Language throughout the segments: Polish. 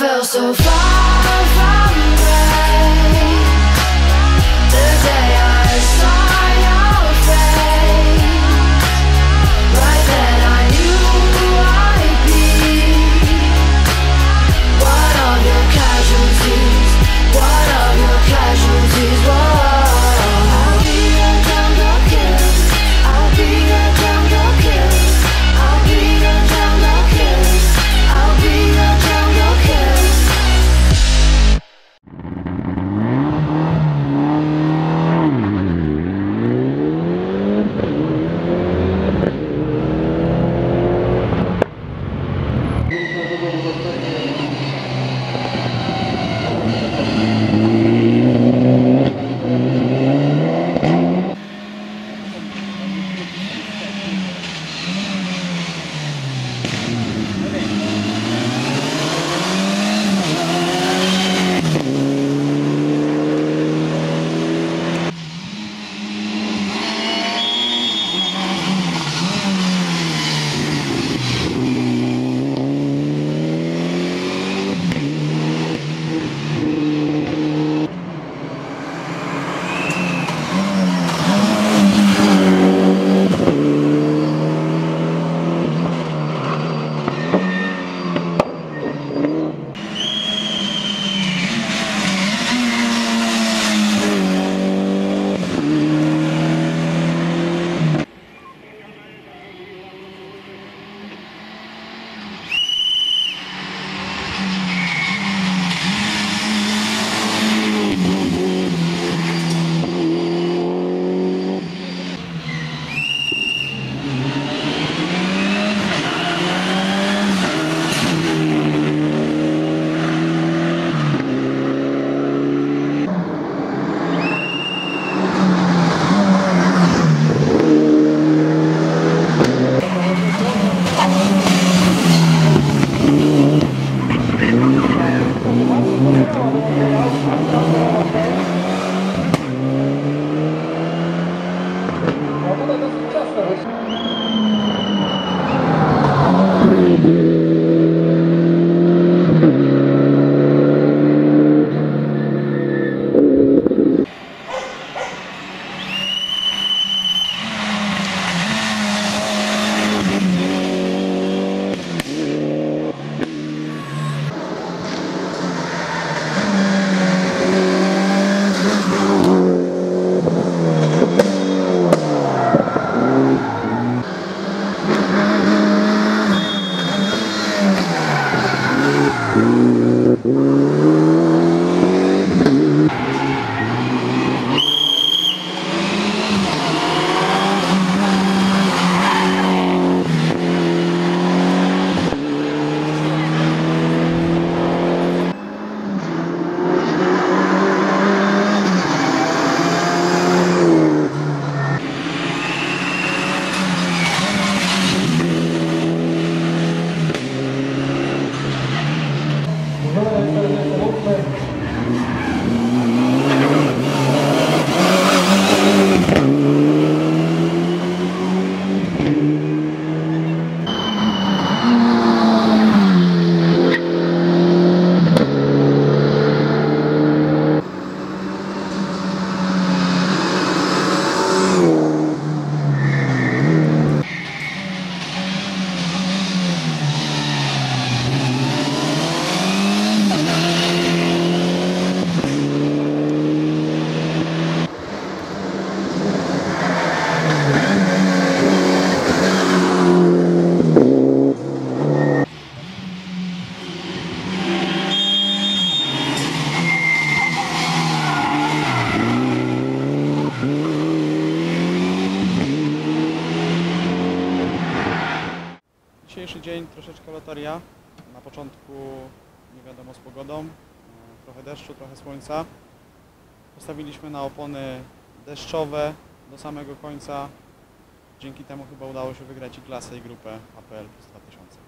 fell so far from troszeczkę loteria. Na początku nie wiadomo z pogodą, e, trochę deszczu, trochę słońca. Postawiliśmy na opony deszczowe do samego końca. Dzięki temu chyba udało się wygrać i klasę i grupę APL plus 2000.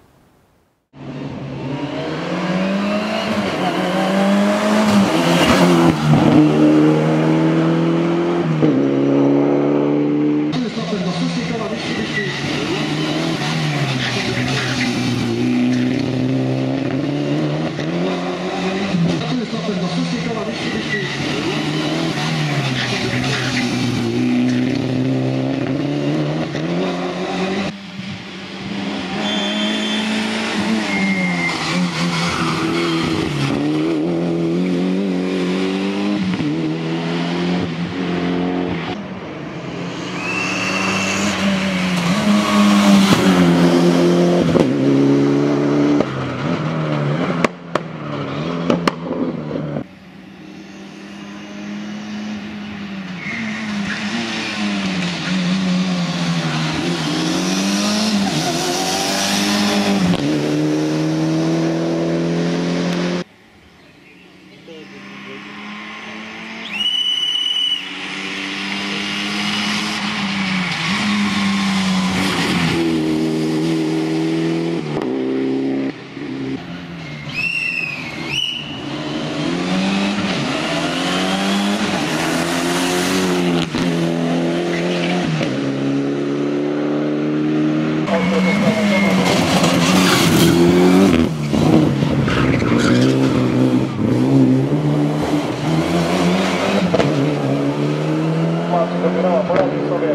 poradził sobie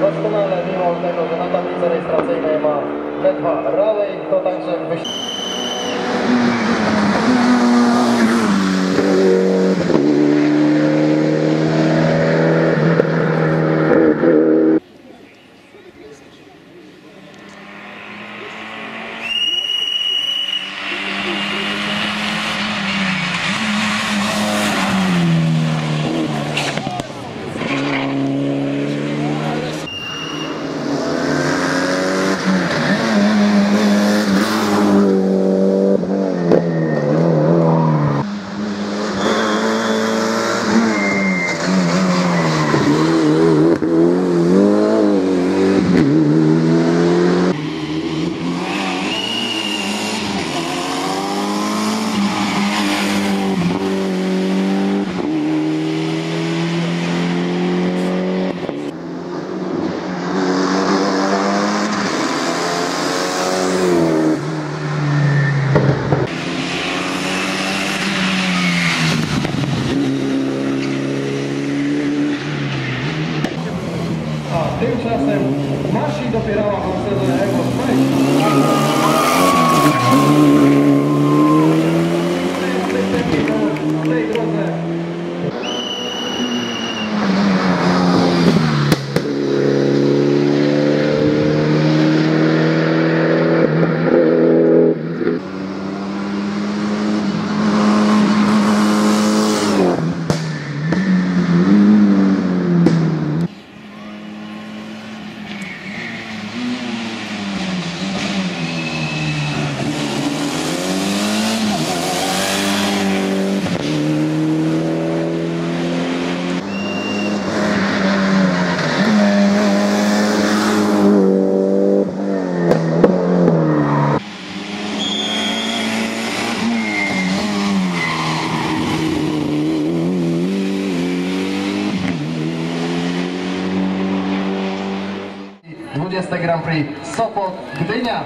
doskonale, mimo tego, że na tablicy rejestracyjnej ma ledwa rally, to także wyścig. Tymczasem Marcin dopierała Mercedes Evo Space. W tej drodze Grand Prix Sopot Gdynia.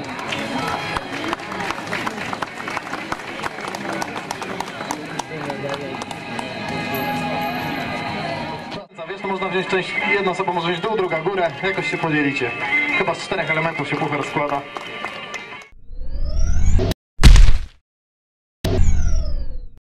Wiesz, to można wziąć część, jedna osoba może wziąć dół, druga górę, jakoś się podzielicie. Chyba z czterech elementów się puchar składa.